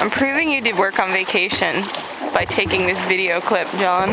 I'm proving you did work on vacation by taking this video clip, John.